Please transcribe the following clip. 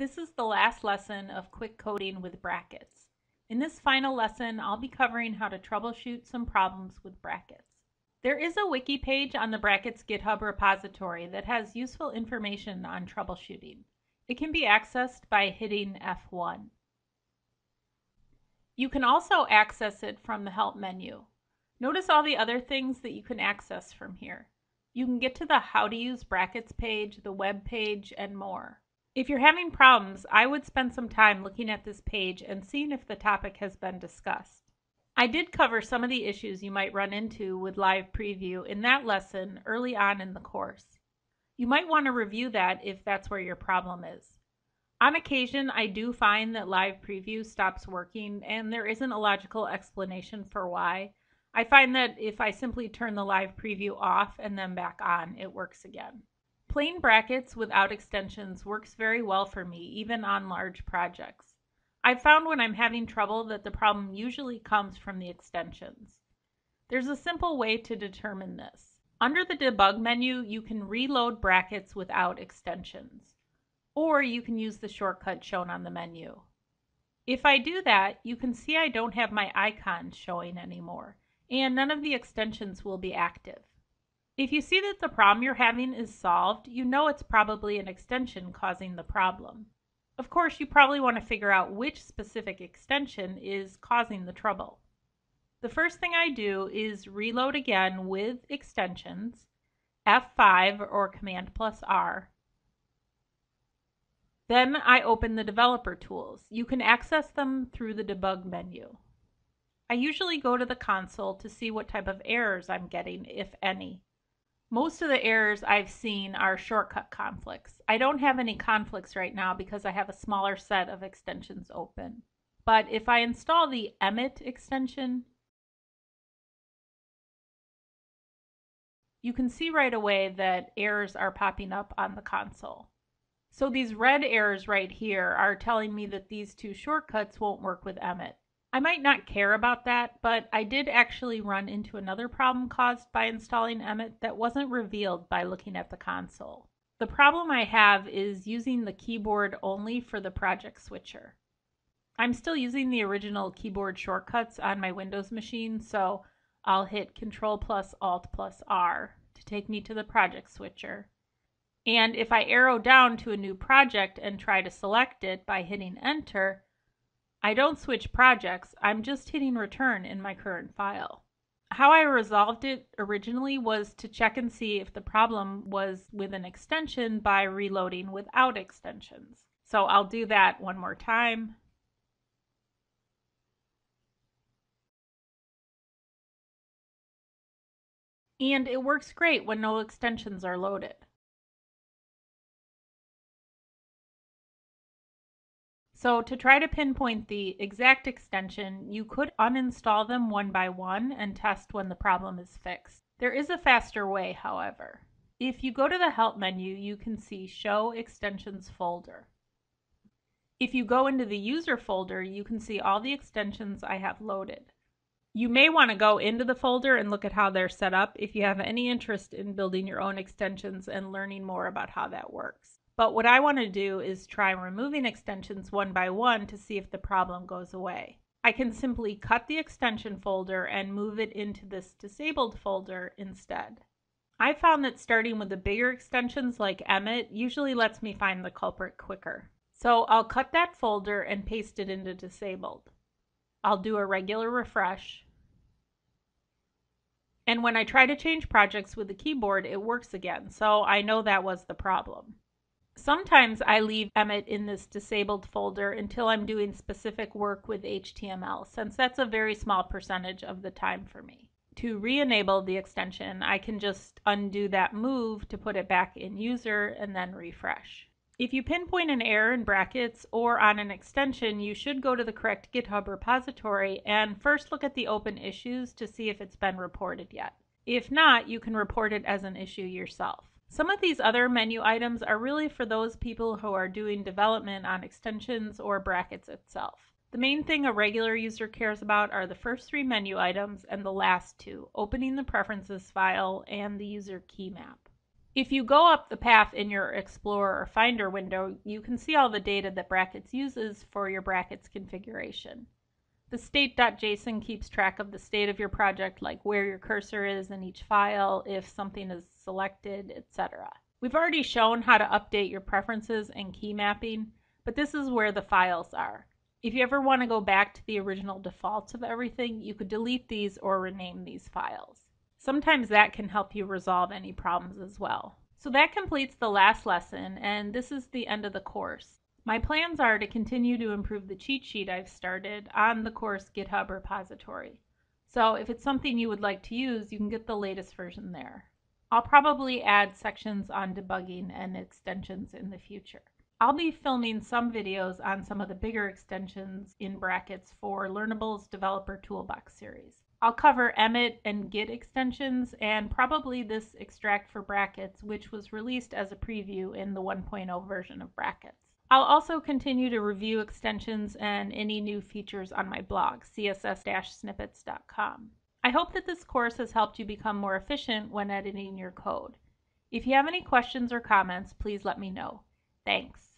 This is the last lesson of quick coding with brackets. In this final lesson, I'll be covering how to troubleshoot some problems with brackets. There is a wiki page on the Brackets GitHub repository that has useful information on troubleshooting. It can be accessed by hitting F1. You can also access it from the Help menu. Notice all the other things that you can access from here. You can get to the How to Use Brackets page, the web page, and more. If you're having problems, I would spend some time looking at this page and seeing if the topic has been discussed. I did cover some of the issues you might run into with Live Preview in that lesson early on in the course. You might want to review that if that's where your problem is. On occasion, I do find that live preview stops working and there isn't a logical explanation for why. I find that if I simply turn the live preview off and then back on, it works again. Plain brackets without extensions works very well for me, even on large projects. I've found when I'm having trouble that the problem usually comes from the extensions. There's a simple way to determine this. Under the debug menu, you can reload brackets without extensions or you can use the shortcut shown on the menu. If I do that, you can see I don't have my icons showing anymore, and none of the extensions will be active. If you see that the problem you're having is solved, you know it's probably an extension causing the problem. Of course, you probably want to figure out which specific extension is causing the trouble. The first thing I do is reload again with extensions, F5 or Command plus R, then I open the developer tools. You can access them through the debug menu. I usually go to the console to see what type of errors I'm getting, if any. Most of the errors I've seen are shortcut conflicts. I don't have any conflicts right now because I have a smaller set of extensions open. But if I install the Emmet extension, you can see right away that errors are popping up on the console. So these red errors right here are telling me that these two shortcuts won't work with Emmet. I might not care about that, but I did actually run into another problem caused by installing Emmet that wasn't revealed by looking at the console. The problem I have is using the keyboard only for the project switcher. I'm still using the original keyboard shortcuts on my Windows machine, so I'll hit Control plus Alt plus R to take me to the project switcher. And if I arrow down to a new project and try to select it by hitting enter, I don't switch projects, I'm just hitting return in my current file. How I resolved it originally was to check and see if the problem was with an extension by reloading without extensions. So I'll do that one more time. And it works great when no extensions are loaded. So to try to pinpoint the exact extension, you could uninstall them one by one and test when the problem is fixed. There is a faster way, however. If you go to the Help menu, you can see Show Extensions folder. If you go into the User folder, you can see all the extensions I have loaded. You may want to go into the folder and look at how they're set up if you have any interest in building your own extensions and learning more about how that works. But what I want to do is try removing extensions one by one to see if the problem goes away. I can simply cut the extension folder and move it into this disabled folder instead. I found that starting with the bigger extensions like Emmet usually lets me find the culprit quicker. So I'll cut that folder and paste it into disabled. I'll do a regular refresh. And when I try to change projects with the keyboard, it works again. So I know that was the problem. Sometimes I leave Emmet in this disabled folder until I'm doing specific work with HTML, since that's a very small percentage of the time for me. To re-enable the extension, I can just undo that move to put it back in user and then refresh. If you pinpoint an error in brackets or on an extension, you should go to the correct GitHub repository and first look at the open issues to see if it's been reported yet. If not, you can report it as an issue yourself. Some of these other menu items are really for those people who are doing development on extensions or brackets itself. The main thing a regular user cares about are the first three menu items and the last two, opening the preferences file and the user key map. If you go up the path in your Explorer or Finder window, you can see all the data that Brackets uses for your Brackets configuration. The state.json keeps track of the state of your project, like where your cursor is in each file, if something is selected, etc. We've already shown how to update your preferences and key mapping, but this is where the files are. If you ever want to go back to the original defaults of everything, you could delete these or rename these files. Sometimes that can help you resolve any problems as well. So that completes the last lesson, and this is the end of the course. My plans are to continue to improve the cheat sheet I've started on the course GitHub repository. So if it's something you would like to use, you can get the latest version there. I'll probably add sections on debugging and extensions in the future. I'll be filming some videos on some of the bigger extensions in brackets for Learnable's Developer Toolbox series. I'll cover Emmet and Git extensions and probably this extract for brackets, which was released as a preview in the 1.0 version of brackets. I'll also continue to review extensions and any new features on my blog, css-snippets.com. I hope that this course has helped you become more efficient when editing your code. If you have any questions or comments, please let me know. Thanks.